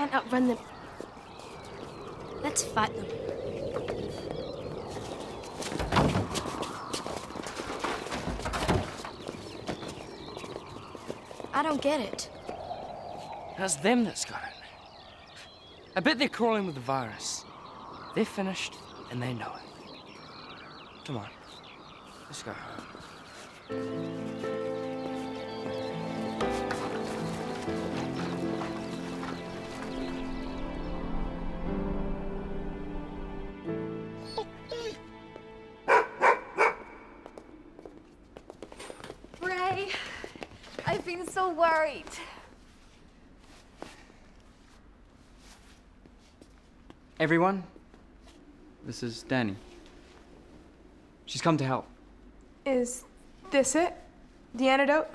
can't outrun them. Let's fight them. I don't get it. That's them that's got it. I bet they're crawling with the virus. They're finished, and they know it. Come on, let's go home. I've been so worried. Everyone, this is Danni. She's come to help. Is this it? The antidote?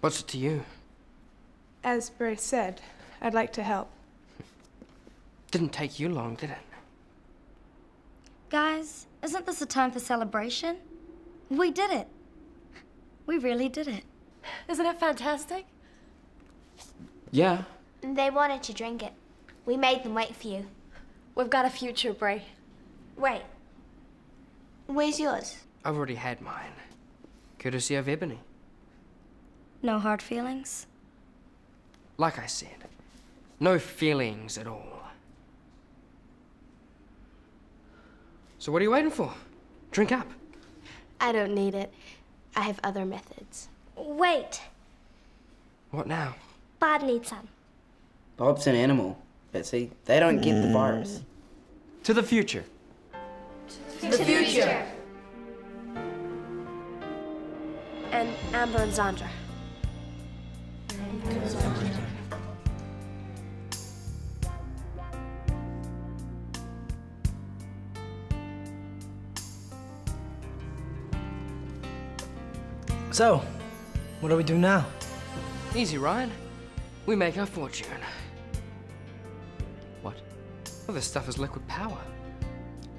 What's it to you? As Bray said, I'd like to help. Didn't take you long, did it? Guys, isn't this a time for celebration? We did it. We really did it. Isn't it fantastic? Yeah, They wanted to drink it. We made them wait for you. We've got a future, Bray. Wait. Where's yours? I've already had mine. Courtesy of Ebony. No hard feelings? Like I said, no feelings at all. So what are you waiting for? Drink up. I don't need it. I have other methods. Wait, What now? Bud needs some. Bob's an animal, but see, they don't get the virus. Mm. to the future. To the future. And Amber and Zandra. So, what do we do now? Easy, Ryan. We make our fortune. What? Well, this stuff is liquid power.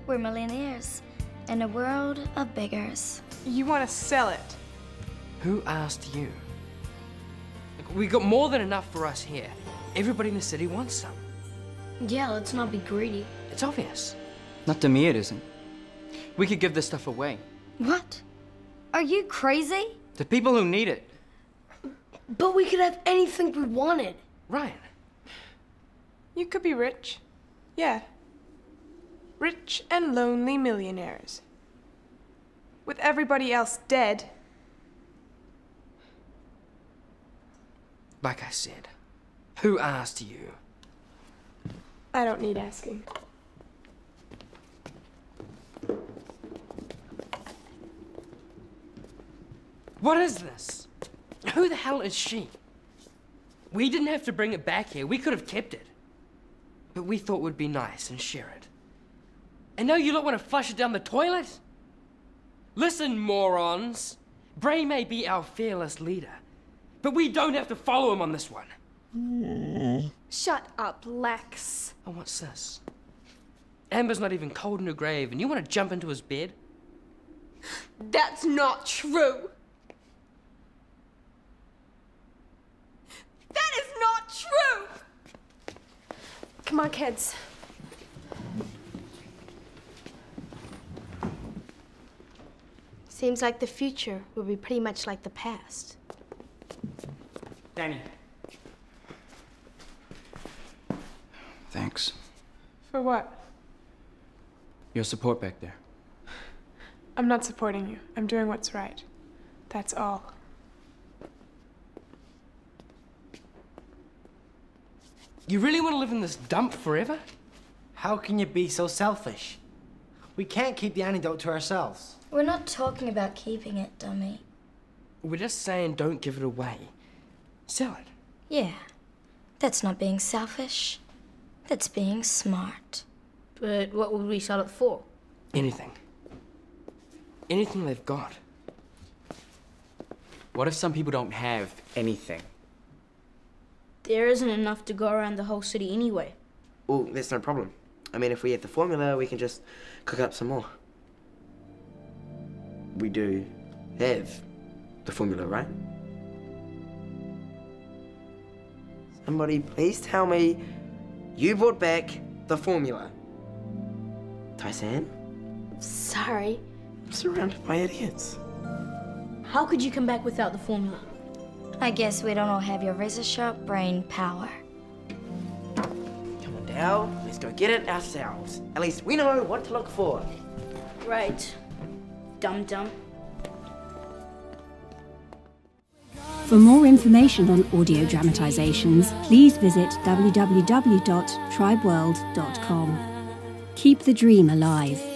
We're millionaires in a world of beggars. You want to sell it? Who asked you? Look, we got more than enough for us here. Everybody in the city wants some. Yeah, let's not be greedy. It's obvious. Not to me, it isn't. We could give this stuff away What? Are you crazy? To people who need it. But we could have anything we wanted. Ryan, You could be rich. Yeah. Rich and lonely millionaires. With everybody else dead. like I said, who asked you? I don't need asking. What is this? Who the hell is she? We didn't have to bring it back here. We could have kept it. But we thought would be nice and share it. And now you lot want to flush it down the toilet? Listen, morons. Bray may be our fearless leader, but we don't have to follow him on this one. Shut up, Lex. Oh, what's this? Amber's not even cold in her grave, and you want to jump into his bed? That's not true. That is not true. Come on, kids. Seems like the future will be pretty much like the past. Danni. Thanks. For what? Your support back there. I'm not supporting you. I'm doing what's right. That's all. You really want to live in this dump forever? How can you be so selfish? We can't keep the antidote to ourselves. We're not talking about keeping it, dummy. We're just saying don't give it away. Sell it. Yeah. That's not being selfish. That's being smart. But what would we sell it for? Anything. Anything they've got. What if some people don't have anything? There isn't enough to go around the whole city anyway. Well, that's no problem. I mean, if we have the formula, we can just cook up some more. We do have the formula, right? Somebody please tell me you brought back the formula. Tai San? Sorry. I'm surrounded by idiots. How could you come back without the formula? I guess we don't all have your razor sharp brain power. Come on, Dal. Let's go get it ourselves. At least we know what to look for. Right. Dum dum. For more information on audio dramatizations, please visit www.tribeworld.com. Keep the dream alive.